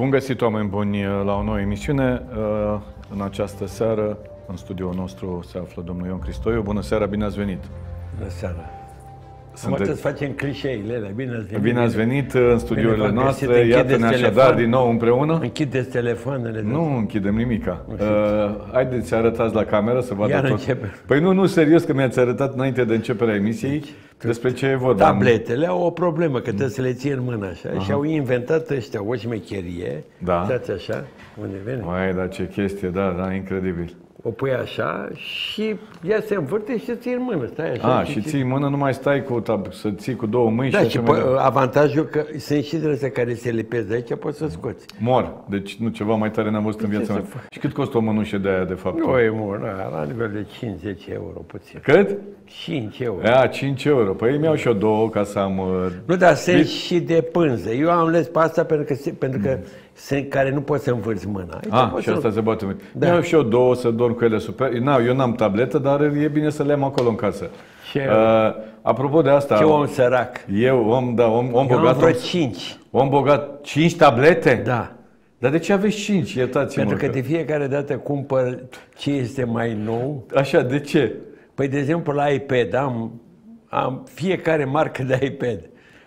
Bun găsit, oameni buni, la o nouă emisiune. În această seară, în studioul nostru, se află domnul Ion Cristoiu. Bună seara, bine ați venit! Bună seara! Sunteți... Acum să facem clișeile alea. Bine ați venit. Bine ați venit în studiourile bine noastre. Iată-ne așadar din nou împreună. Închideți telefoanele. Nu închidem nimica. Uh, haideți să arătați la cameră să vadă Iar tot. începe. Păi nu, nu, serios, că mi-ați arătat înainte de începerea emisiei despre ce e vorba. Tabletele au o problemă, că trebuie să le ții în mână așa. Aha. Și au inventat ăștia o șmecherie. Da. Stați așa, unde vine. Mai, dar ce chestie, da, da, incredibil. O pui așa și ea se învârte și ții în mână. Stai așa. A, și ții în mână, nu mai stai cu, tab- să ții cu două mâini Da, și și așa mai po- departe. avantajul că sunt și de astea care se lipesc de aici, poți să scoți. Mor. Deci nu ceva mai tare n-am văzut în Ce viața să mea. fac? Și cât costă o mănușă de aia, de fapt? Nu e mult, da, la nivel de 50 euro puțin. Cât? 5 euro. Ea, 5 euro. Păi mi-au și eu două ca să am... uh, Nu, dar sunt și de pânză. Eu am ales pe asta pentru că, se- pentru că sunt care nu poți să învârți mâna. Aici Ah, poți și să- asta se bate. Da. Da. Mi-au și eu două să dorm cu ele super. Na, eu n-am tabletă, dar e bine să le am acolo în casă. Ce- Uh, apropo de asta, Ce om sărac. eu, om, da, om, om Eu am bogat, vreo om, 5. om bogat, 5 tablete? Da. Dar de ce aveți 5? Iertați-mă. Pentru că de fiecare dată cumpăr ce este mai nou. Așa, de ce? Păi, de exemplu, la iPad am, am fiecare marcă de iPad.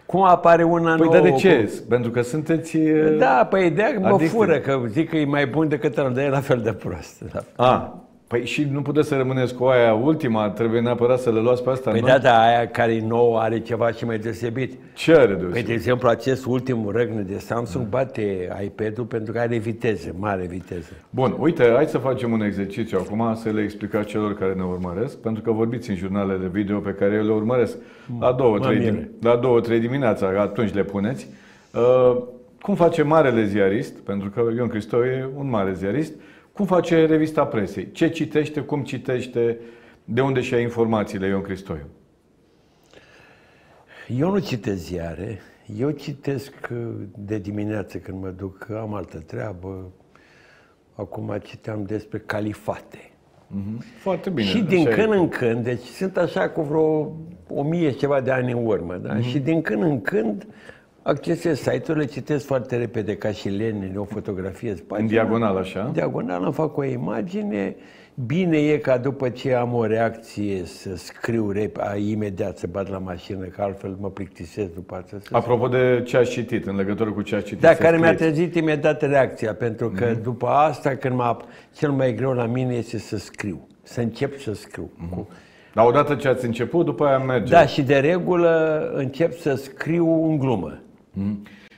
Cum apare una Păi, nouă? dar de ce? cu- Pentru că sunteți... uh, Da, păi de mă Adicte. fură, că zic că e mai bun decât ăla, dar e la fel de prost. Da. A, păi și nu puteți să rămâneți cu aia ultima, trebuie neapărat să le luați pe asta, Păi nu? da, da, aia care e nouă are ceva și mai deosebit. Ce are Păi, deosebit? de exemplu, acest ultim răgne de Samsung bate iPad-ul pentru că are viteză, mare viteză. Bun, uite, hai să facem un exercițiu acum, să le explicați celor care ne urmăresc, pentru că vorbiți în jurnalele video pe care eu le urmăresc la două, mă trei, mir. dim- la două, trei dimineața, atunci le puneți. Uh, cum face marele ziarist, pentru că Ion Cristo e un mare ziarist, cum face revista presei? Ce citește, cum citește, de unde și-a informațiile Ion Cristoiu? Eu nu citesc ziare, eu citesc uh, de dimineață când mă duc, am altă treabă. Acum citeam despre califate. Foarte bine. și din așa e. când în când, deci sunt așa cu vreo o mie și ceva de ani în urmă, da? Și din când în când accesez site-urile, citesc foarte repede ca și Lenin, o fotografiez În pagina. diagonal, așa? În diagonal îmi fac o imagine. Bine e ca după ce am o reacție să scriu rep, a, imediat, să bat la mașină, că altfel mă plictisesc după asta. Să Apropo de ce ați citit, în legătură cu ce ați citit. da, să care mi-a scrieți. trezit imediat reacția, pentru că Mhm. după asta, când m-a, cel mai greu la mine este să scriu, să încep să scriu. Cu, Dar odată ce ați început, după aia merge. da, și de regulă încep să scriu în glumă.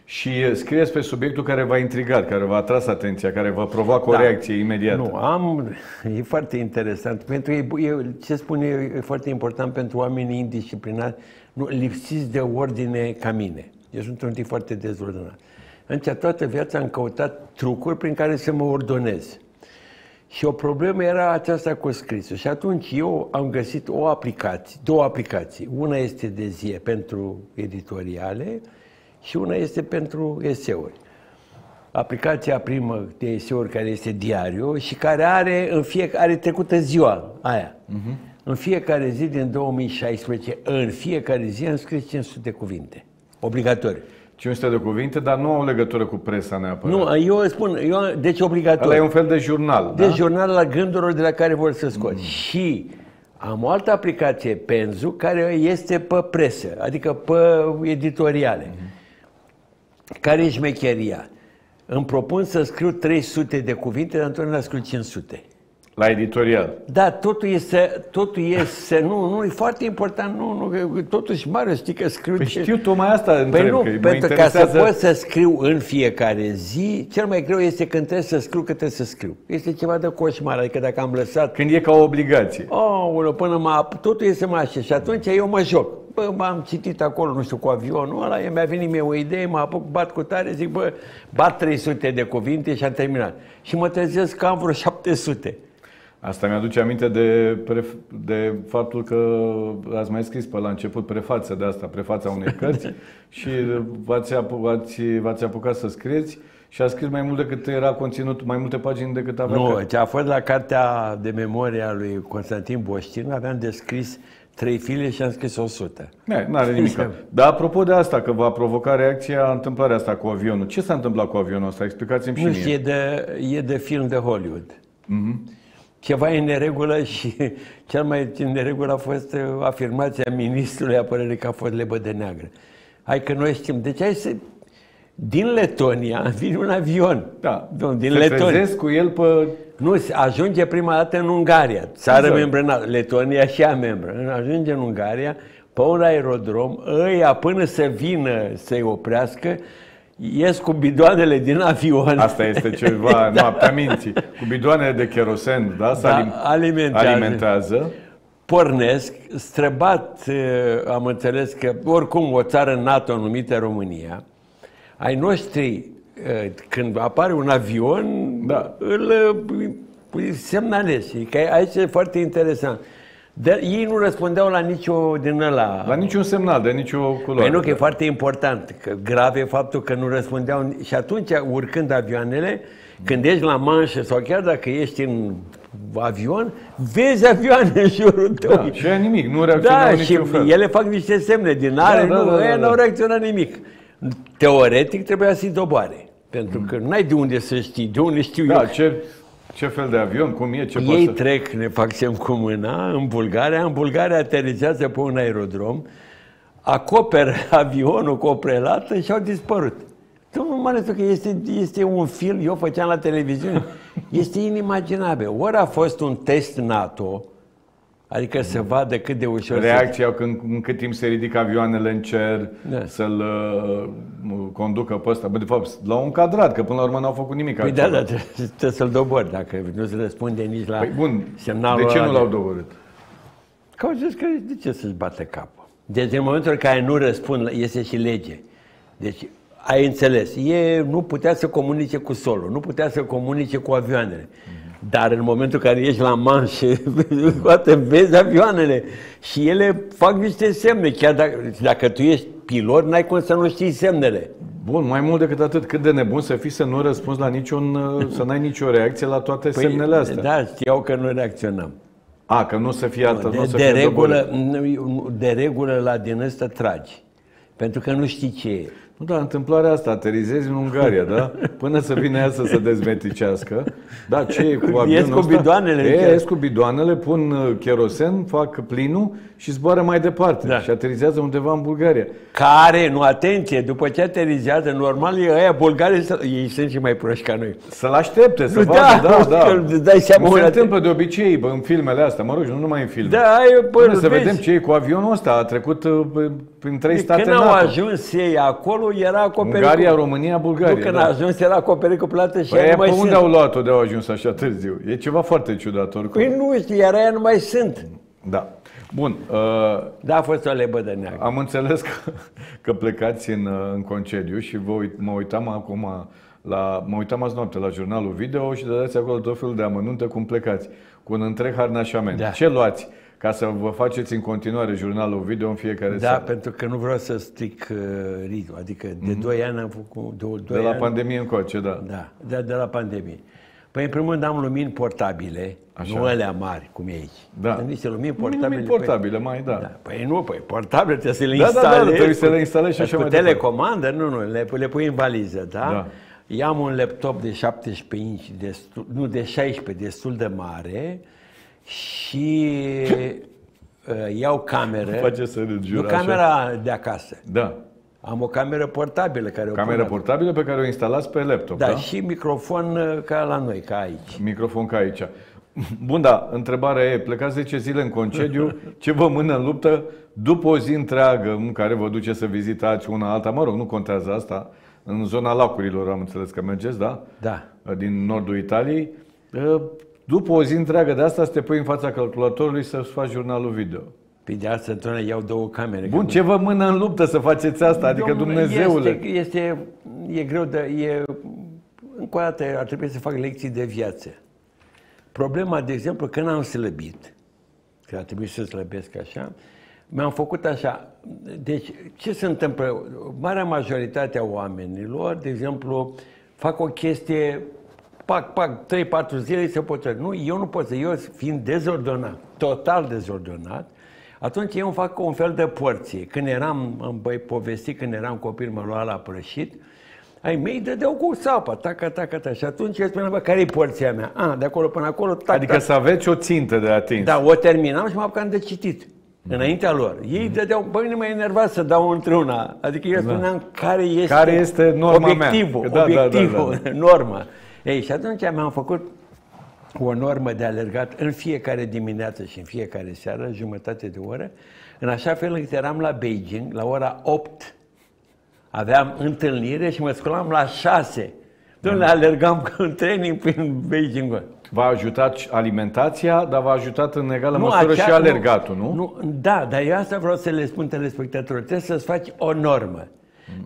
Și scrieți pe subiectul care v-a intrigat, care v-a atras atenția, care vă provoacă o Da. reacție imediată. Nu, am, e foarte interesant, pentru că e, e, ce spun eu, e foarte important pentru oamenii indisciplinați, nu, lipsiți de ordine ca mine. Eu sunt un tip foarte dezordonat. Atunci, toată viața am căutat trucuri prin care să mă ordonez. Și o problemă era aceasta cu scrisul. Și atunci eu am găsit o aplicație, două aplicații. Una este de zie pentru editoriale și una este pentru eseuri. Aplicația primă de eseuri care este diariu și care are în fiecare are trecută ziua aia. În fiecare zi din 2016, în fiecare zi am scris 500 de cuvinte. Obligatoriu. 500 de cuvinte, dar nu au legătură cu presa neapărat. Nu, eu spun, eu, deci Ăla obligatoriu. e un fel de jurnal, de da? jurnal la gândurilor de la care vor să scot. Mm. Și am o altă aplicație, Penzu, care este pe presă, adică pe editoriale. Mm. Care e șmecheria? Îmi propun să scriu 300 de cuvinte, dar întotdeauna scriu 500. La editorial. Da, totul este, totul este, nu, nu, e foarte important, nu, nu, că totuși, Marius, știi că scriu... Păi ce- știu, tocmai asta Păi întreb, nu, că mă pentru ca să interesează... poți să scriu în fiecare zi, cel mai greu este când trebuie să scriu că trebuie să scriu. Este ceva de coșmar, adică dacă am lăsat Când e ca o obligație. Oh, până mă, totul este mai așa și atunci eu mă joc. Bă, m-am citit acolo, nu știu, cu avionul ăla, mi-a venit mie o idee, mă apuc, bat cu tare, zic, bă, bat 300 de cuvinte și am terminat. Și mă trezesc că am vreo 700. Asta mi-aduce aminte de, pref- de faptul că ați mai scris pe la început prefață de asta, prefața unei cărți și v-ați, apu- v-ați, v-ați apucat să scrieți și a scris mai mult decât era conținut, mai multe pagini decât avea Nu, cartea. ce a fost la cartea de memorie a lui Constantin Boștin, aveam descris trei file și am scris 100. Nu are nimic. Dar apropo de asta, că va provoca reacția întâmplarea asta cu avionul. Ce s-a întâmplat cu avionul ăsta? Explicați-mi și nu mie. știu, e de, e de film de Hollywood. Mm-hmm. Ceva e în neregulă și cel mai în neregulă a fost uh, afirmația ministrului apărării că a fost lebă de neagră. Hai că noi știm. Deci hai să... Din Letonia vine un avion. Da. Din Se Letonia. trezesc cu el pe... Nu, ajunge prima dată în Ungaria, țară Exact. membră în NATO. Letonia și ea membră. Ajunge în Ungaria, pe un aerodrom, ăia până să vină să-i oprească, ies cu bidoanele din avion. Asta este ceva noaptea minții. Cu bidoanele de kerosen, da? Se Da, alim- alimentează. alimentează. Pornesc, străbat, eh, am înțeles că oricum o țară NATO numită România, ai noștri, eh, când apare un avion, Da. îl eh, semnalezi. Că aici e foarte interesant. Dar ei nu răspundeau la nicio din ăla. La niciun semnal, de nicio culoare. Păi nu, că e foarte important, că grav e faptul că nu răspundeau. Și atunci, urcând avioanele, când ești la manșă sau chiar dacă ești în avion, vezi avioane în jurul tău. Da, și aia nimic, nu reacționau Da, în și niciun fel. ele fac niște semne din are, Da, da, nu, da, da, ăia da. n-au reacționat nimic. Teoretic trebuia să-i doboare. Pentru că n-ai de unde să știi, de unde știu eu. Da, ce, ce fel de avion, cum e, ce poate Ei să... trec, ne fac semn cu mâna, în Bulgaria. În Bulgaria aterizează pe un aerodrom, acoperă avionul cu o prelată și au dispărut. Domnul Marețu, că este, este un film, eu făceam la televiziune, este inimaginabil. Ori a fost un test NATO, adică să vadă cât de ușor se Reacția când, în cât timp se ridică avioanele în cer, Da. să-l uh, conducă pe ăsta. Bă, de fapt, l-au încadrat, că până la urmă n-au făcut nimic Păi da, altceva. da, trebuie, trebuie să-l dobori, dacă nu se răspunde nici la Păi bun, semnalul de ce ăla nu l-au doborât? Că au zis că de ce să-și bată capul? Deci în momentul în care nu răspund, este și lege. Deci ai înțeles, e, nu putea să comunice cu solul, nu putea să comunice cu avioanele. Dar în momentul în care ești la manșe, toate vezi avioanele și ele fac niște semne. Chiar dacă, dacă tu ești pilot, n-ai cum să nu știi semnele. Bun, mai mult decât atât, cât de nebun să fii să nu răspunzi la niciun, uh, să n-ai nicio reacție la toate semnele astea. Da, știau că nu reacționăm. A, că nu să fie altă, nu De, să de, fie regulă, doborât. nu, de regulă la din ăsta tragi. Pentru că nu știi ce e. Nu, dar întâmplarea asta, aterizezi în Ungaria, da? Până să vină ea să se dezmeticească. Da, ce e cu Ies avionul cu ăsta? bidoanele, E, chiar. ies cu bidoanele, pun uh, kerosen, fac plinul și zboară mai departe. Da. Și aterizează undeva în Bulgaria. Care, nu, atenție, după ce aterizează, normal, e ăia bulgari, să- ei sunt și mai proști ca noi. Să-l aștepte, să Nu, vadă, da, da, nu, da. că îți dai seama Nu se una- întâmplă de obicei bă, în filmele astea, mă rog, nu numai în filme. Da, e până Până să vedem ce e cu avionul ăsta. A trecut uh, pe- prin trei state Când au NATO. ajuns ei acolo, era acoperit Ungaria, cu... România, Nu, Bulgaria. când da. a ajuns, era acoperit cu plată și Păi aia aia nu pe mai unde sunt. au luat-o de au ajuns așa târziu? E ceva foarte ciudat oricum. Păi nu știu, iar aia nu mai sunt. Da. Bun. Uh, Da, a fost o lebă de neagră. am înțeles că, că plecați în, uh, în concediu și vă uit, mă uitam acum la, mă uitam azi noapte la jurnalul video și dădeați acolo tot felul de amănunte cum plecați, cu un întreg harnașament. Da. Ce luați ca să vă faceți în continuare jurnalul video în fiecare Da, seară? pentru că nu vreau să stric uh, ritmul. Adică de 2 ani am făcut... De, Mhm. De doi la ani, pandemie încoace, da. Da, de, de la pandemie. Păi, în primul rând, am lumini portabile, Așa. nu alea mari, cum e aici. Da. Sunt niște lumini Lumini portabile. portabile, mai, da. Da. Păi nu, păi portabile trebuie să le Da, da, da, instalezi. trebuie să cu- le instalezi și așa cu mai departe. telecomandă, nu, nu, le, le pui în valiză, da? Da. Eu am un laptop de 17 inch, destul, nu, de 16, destul de mare și uh, iau cameră. Face să râd, jur, Nu așa. camera de acasă. Da. Am o cameră portabilă care o Cameră pun portabilă pe care o instalați pe laptop, da, da? și microfon uh, ca la noi, ca aici. Microfon ca aici. Bun, da, întrebarea e, plecați 10 zile în concediu, ce vă mână în luptă după o zi întreagă în care vă duce să vizitați una alta, mă rog, nu contează asta, în zona lacurilor am înțeles că mergeți, da? Da. Din nordul Italiei. După o zi întreagă de asta, să te pui în fața calculatorului să-ți faci jurnalul video. Pe de asta întotdeauna iau două camere. Bun, că ce vă mână în luptă să faceți asta? Adică, Domnule, Dumnezeule, Este, este, e greu de... E, încă o dată ar trebui să fac lecții de viață. Problema, de exemplu, când am slăbit, că ar trebui să slăbesc așa, mi-am făcut așa. Deci, ce se întâmplă? Marea majoritate a oamenilor, de exemplu, fac o chestie, pac, pac, 3-4 zile se pot Nu, eu nu pot să, eu fiind dezordonat, total dezordonat, Atunci eu îmi fac un fel de porție. Când eram, îmi băi povesti, când eram copil, mă lua la prășit, ai mei dădeau cu sapa, taca, taca, taca. Și atunci eu spuneam, bă, care e porția mea? A, de acolo până acolo, tac, Adică tac. să aveți o țintă de atins. Da, o terminam și mă apucam de citit. Înaintea lor. Ei dădeau, băi, nu mă enervat să dau într-una. Adică eu spuneam care este, Care este norma mea. obiectivul, Că da, da, da, obiectivul, da. norma. Ei, și atunci mi-am făcut o normă de alergat în fiecare dimineață și în fiecare seară, jumătate de oră, în așa fel încât eram la Beijing, la ora 8, aveam întâlnire și mă sculam la 6. Dom'le, alergam în training prin Beijing. V-a ajutat și alimentația, dar v-a ajutat în egală măsură și alergatul, nu? nu? Da, dar eu asta vreau să le spun telespectatorilor. Trebuie să-ți faci o normă.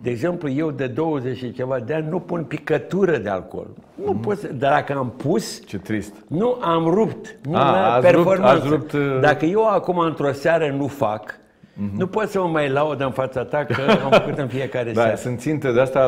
De exemplu, eu de 20 și ceva de ani nu pun picătură de alcool. Nu pot să, dar dacă am pus, Ce trist. nu am rupt. Nu A, am ați rupt- performanță. ați rupt, uh, Dacă eu acum într-o seară nu fac, nu pot să mă mai laud în fața ta că am făcut în fiecare Da, seară. sunt ținte de asta